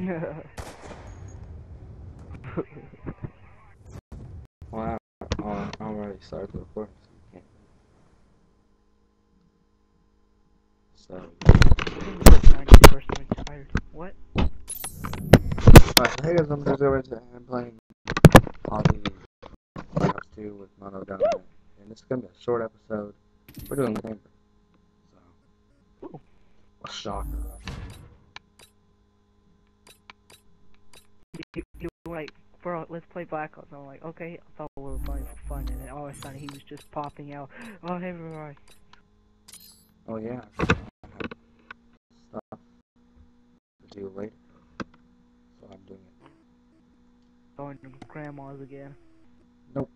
Wow. Oh, I already started the recording. So, you can't. So, tired. What? Alright, hey guys, I'm just over to I'm playing Hobby Black Ops 2 with Mono down. And this is gonna be a short episode. We're doing Chamber. So, a shocker. You, you were like, bro, let's play Black Ops. I'm like, okay, I thought we were playing for fun, and then all of a sudden he was just popping out. Oh, hey, everybody. Oh yeah. I have Stuff to do later. So I'm doing it. Going to grandma's again. Nope.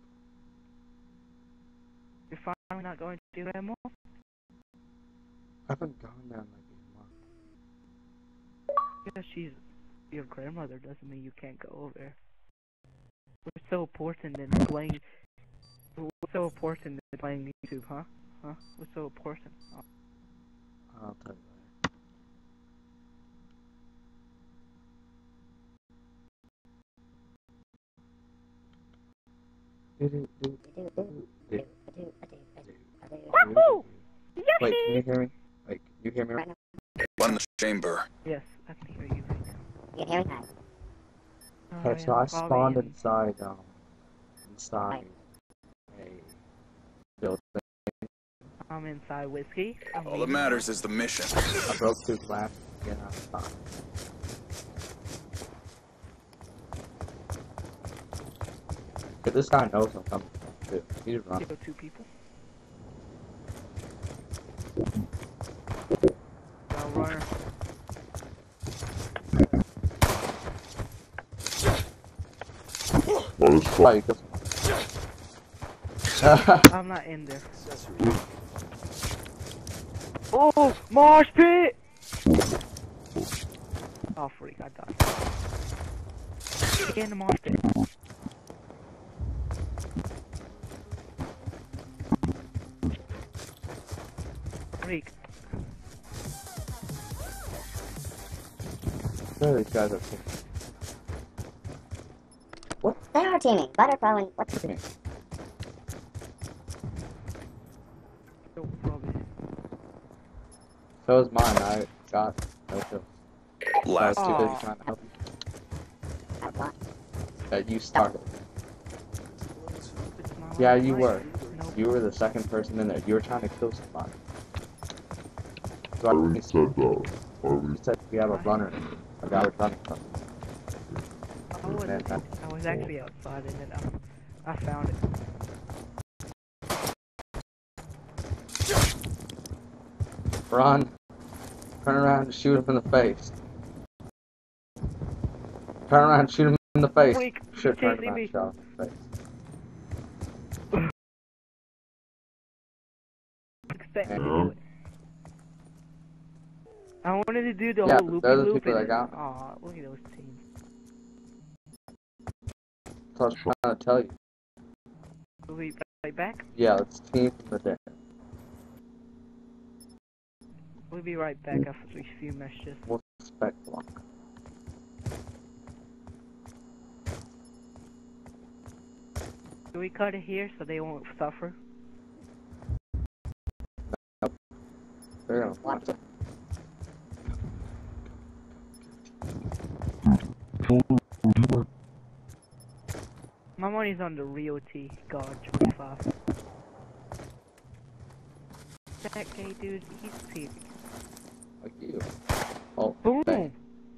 You're finally not going to do grandma? I haven't gone in like a month. Because she's your grandmother doesn't mean you can't go over We're so important in playing? We're so important in playing YouTube, huh? Huh? We're so important? Oh, I'll tell you later. Wahoo! Wait, can you hear me? Like, you hear me right Run the chamber. Yes, I can hear you right now. You hear me? Oh, Okay, so I spawned in- inside, um, inside a building. I'm inside whiskey. I'm All that matters is the mission. I broke through glass and I stopped. But this guy knows I'm coming. Too. He's running. Two people. Got a runner. Why? Because... I'm not in there. Oh, Mosh pit! Oh, freak, I died. Get in the mosh pit. Freak. None these guys are What? They are teaming. Butterfly and what's teaming. Probably. So is mine. I got no kills. Last I was too busy trying to help you. That's what? That you started. Yeah, you were. You were the second person in there. You were trying to kill somebody. So I I already said, said that. I already said we have a runner. A guy was running from. I was, I was actually outside and then I, I found it. Run. Turn around and shoot him in the face. Turn around and shoot him in the face. Freak, Should turn around and shot him in the face. Expect Yeah. I wanted to do the Yeah, whole loopy they're the loop. people and that got- then- Aw, look at those teams. That's I was trying to tell you. We'll be right back. Yeah, let's team for there. We'll be right back after these few messages. We'll spec block. Do we cut it here so they won't suffer? They're gonna watch it. My money's on the Rio T God 25. That gay dude, he's serious. Like you. Oh, Boom! bang.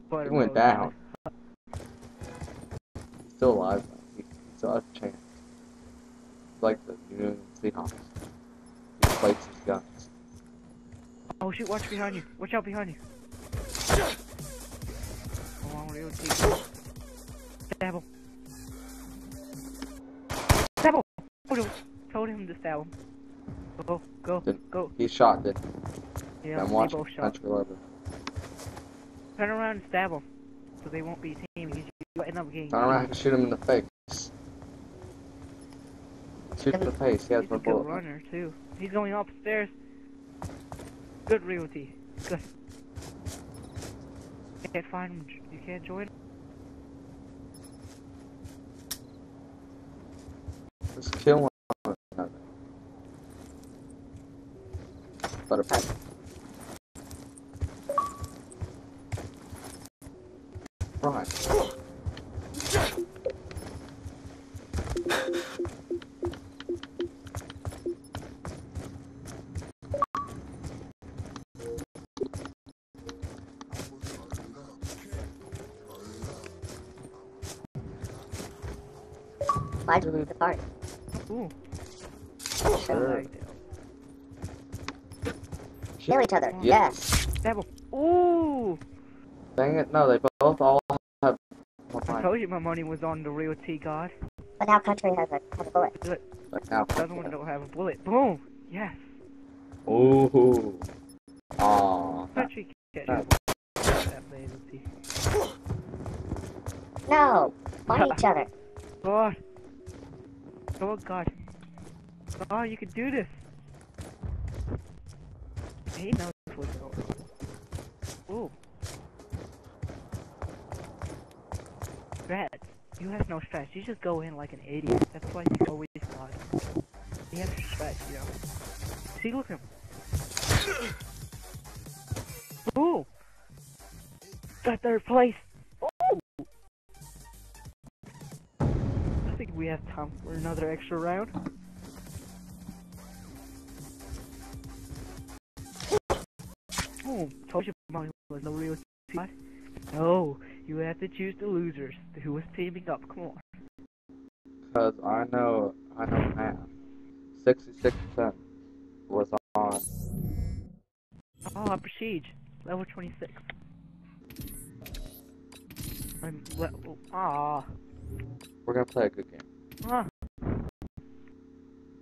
But He went down. He's still alive. though. He he still has a chance. It's like the New England Seahawks. He fights his guns. Oh shoot, watch behind you. Watch out behind you. Come on, Rio him him. Go, go, go. He shot it. Yeah, I'm watching both shot. Turn around and stab him. So they won't be teaming. You end up getting Turn around and shoot him in the face. Shoot him in the face. He has He's no a good bullet. runner too. He's going upstairs. Good realty. Good. can't find him. You can't join. Just kill one another. Butterfly. Right. Why'd you leave the party? Hmm. Ooh, Sure. I like that. Kill each other. Yeah. Yes. Devil. Ooh! Dang it, no, they both all have one I told you my money was on the real T God. But now country has a has a bullet. But now, The other one don't have a bullet. Boom! Yes. Ooh. Aw. Country can't that loyalty. No. Fight each other. God. Oh God. Oh, you can do this. He knows. Ooh. Red, you have no stress. You just go in like an idiot. That's why you always got. You have stress, you know. See, look at him. Ooh. Got third place. Ooh. I think we have time for another extra round. Oh, told you mine was the real team. No, you have to choose the losers. Who was teaming up? Come on. Because I know, I know math. 66% was on. Oh, I'm Prestige, level 26. I'm level. Ah, We're gonna play a good game. ah.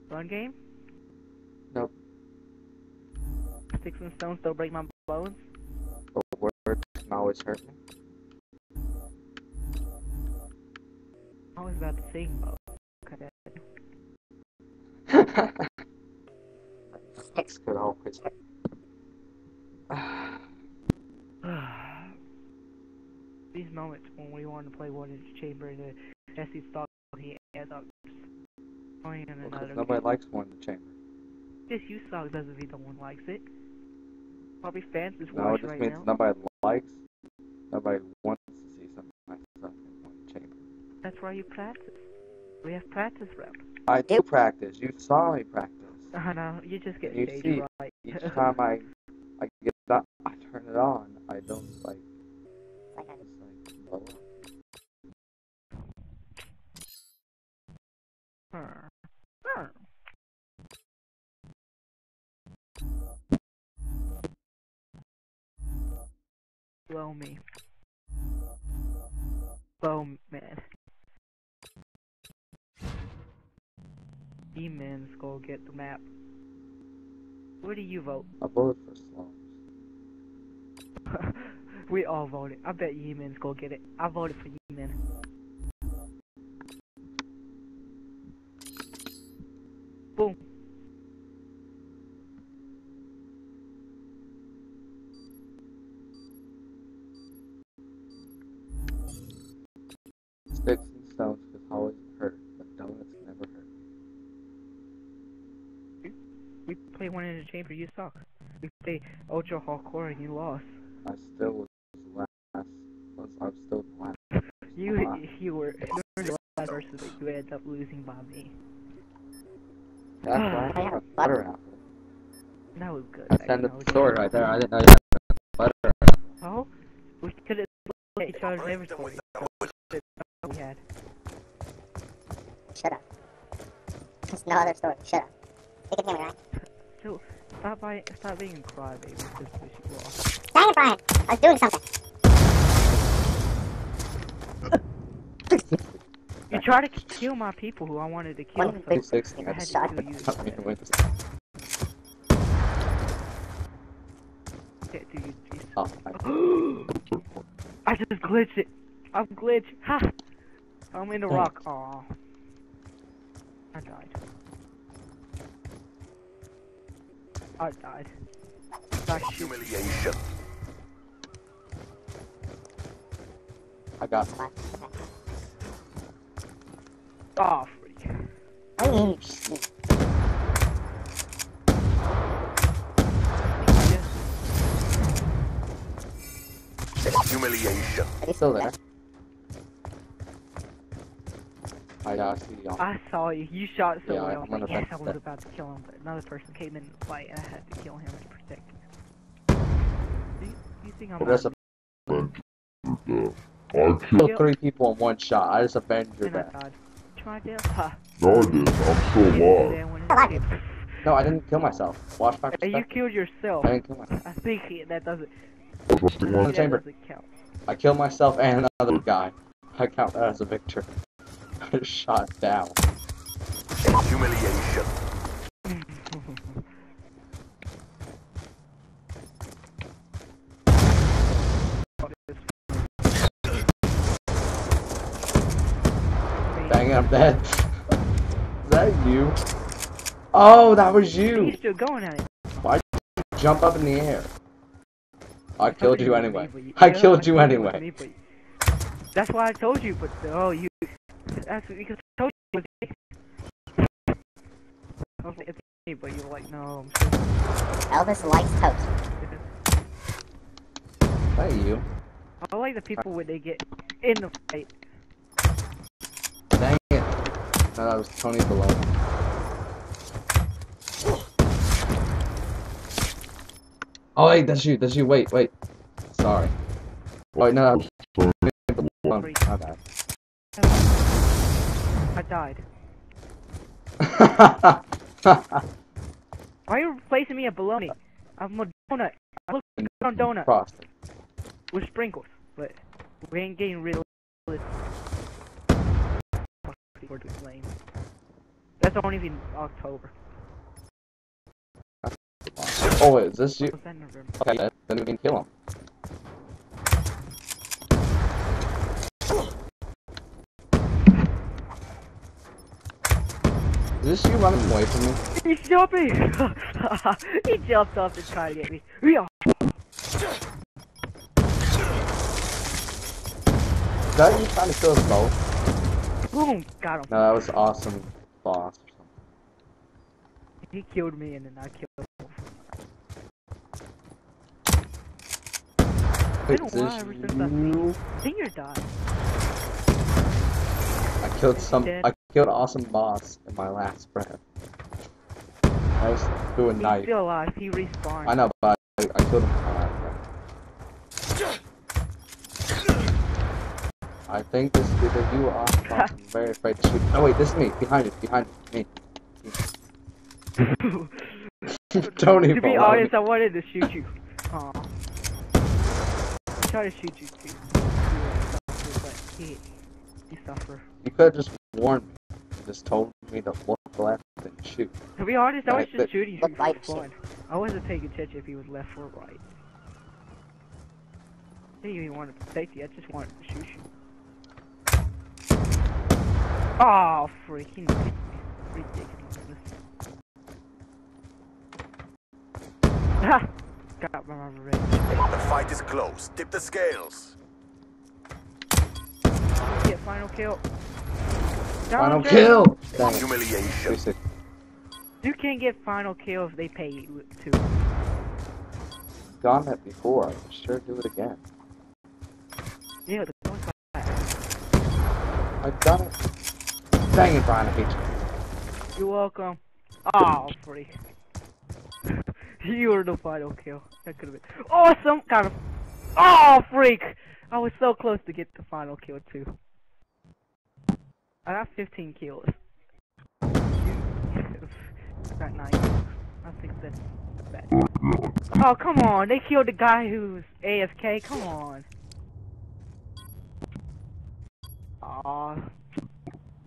Run game? Nope. Sticks and stones don't break my bones. But words can always hurt me. I was about to sing about. Okay. Sticks could always hurt. These moments when we want to play one in the chamber and Jesse thought he ends up playing in Because another. nobody likes one in the chamber. This you saw doesn't mean no one likes it. Probably fans is No, it just means nobody likes, nobody wants to see something like stuff in one chamber. That's why you practice. We have practice round. I do practice. You saw me practice. I know, you just get You see, right. Each time I, I get that, I turn it on. I don't like, Like I just like blow Blow me. Blow man. Demons go get the map. Where do you vote? I voted for Slums. we all voted. I bet Yemen's go get it. I voted for Yemen. Sticks and stones could always hurt, but donuts never hurt. We play one in the chamber, you suck. We play ultra hardcore and you lost. I still was last. Was, I'm still last. You Wow. you were you were last that you ended up losing by me. That's why I have a butter apple. That was good. I back sent in the story right there. I didn't know you had a butter apple. Oh, we could have at each other's inventory. So we had. Shut up. There's no other story. Shut up. You can hear me, right? So stop by stop being a crybaby because we should off. Dang it, Brian! I was doing something. You try to kill my people who I wanted to kill. One So 260. I had to shot. kill you. cut me instead. with Can't do you, Jesus. Oh, I, I just glitched it. I'm glitched. Ha! I'm in the rock. Aw. I died. I died. I shoot. Humiliation. I got. Fine. Okay. Oh, freak. I mean, you just- Humiliation. are you I see y'all. I saw you. You shot so Yeah, well. I I'm was like, yes, I was that. about to kill him, but another person came in the fight and I had to kill him to protect him. Do you, do you think I'm Well, there's a I killed. kill three people in one shot. I just avenged your oh and I death. Try death? Ha. No, I didn't. I'm still alive. Then when it hit- No, I didn't kill myself. Watch my Hey, you killed yourself. I didn't kill myself. I think that doesn't. I was still in the that chamber. doesn't count. I killed myself and another guy. I count that as a victory. I just shot down. Humiliation. Dang it, I'm dead. Is that you? Oh, that was He's you! still going at it. Why Jump up in the air. I killed you Somebody anyway. was me, I killed you killed it was anyway. me, but- That's why I told you, but oh, you. That's because I told you it was me. I was like, it's me, but you were like, no, I'm Elvis likes toast. Is that you? I like the people when they get in the fight. Dang it. No, that was Tony below. Oh wait, that's you, that's you, wait, wait. Sorry. Wait, no, that was Tony below. My bad. I died. Why are you replacing me at bologna? I'm a donut. I look good on donut Frosting. with sprinkles, but we ain't getting real. Fuck, We're doing lame. That's only in October. Oh wait, is this you? Was that November? Okay, then we can kill him. Is this you running away from me? He's jumping! he jumped off and tried to get me. Yeah. Is that you trying to kill us both? Boom! Got him. No, that was awesome boss or something. He killed me and then I killed him. Wait, been a while this ever since I've seen? Senior died. I killed some. Dead. I killed awesome boss in my last breath. I was doing He's knife. still alive. He respawned. I know, but I, I killed him my last breath. I think this is either you or awesome. I'm very afraid to shoot. Oh wait, this is me. Behind you. Behind me. Tony. to be honest, me. I wanted to shoot you. Aw. I tried to shoot you too. But he, he suffer. You could have just warned me. Just told me to look left and shoot. To be honest, I was just but- shooting you Look for right, fun. I wasn't paying attention if he was left or right. I didn't even want to protect you. I just wanted to shoot you. Oh, freaking ridiculous. Ha! Got my revenge. The fight is close. Tip the scales. Get final kill. Final Down, kill! Dang it. Humiliation. Too. You can't get final kill if they pay you to. Done it before. I can sure do it again. Yeah, the points like that. I've done it. Dang it, Brian. I hate you. You're welcome. Oh, freak. you were the final kill. That could have been awesome. Kind of. Oh, freak! I was so close to get the final kill too. I got 15 kills. got nine. I think that's bad. Oh, come on! They killed the guy who's AFK. Come on. Aw.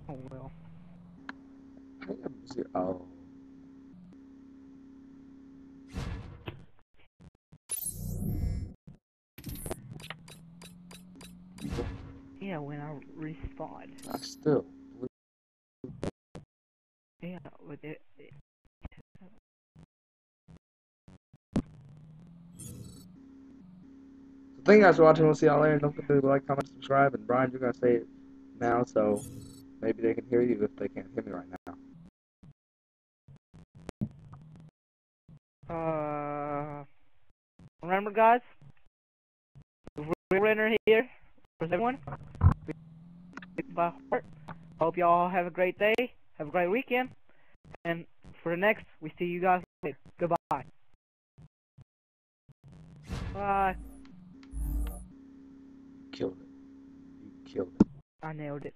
Oh well. Oh. Yeah, when I respawn. I still. Yeah, with it. it- thank you guys for watching. We'll see y'all later. Don't forget to like, comment, subscribe. And Brian, you're gonna say it now, so maybe they can hear you if they can't hear me right now. Uh, remember, guys, the real winner here for everyone. By heart. Hope y'all have a great day. Have a great weekend. And for the next, we see you guys later. Goodbye. Bye. Killed it. You killed it. I nailed it.